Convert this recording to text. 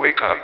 Wake up.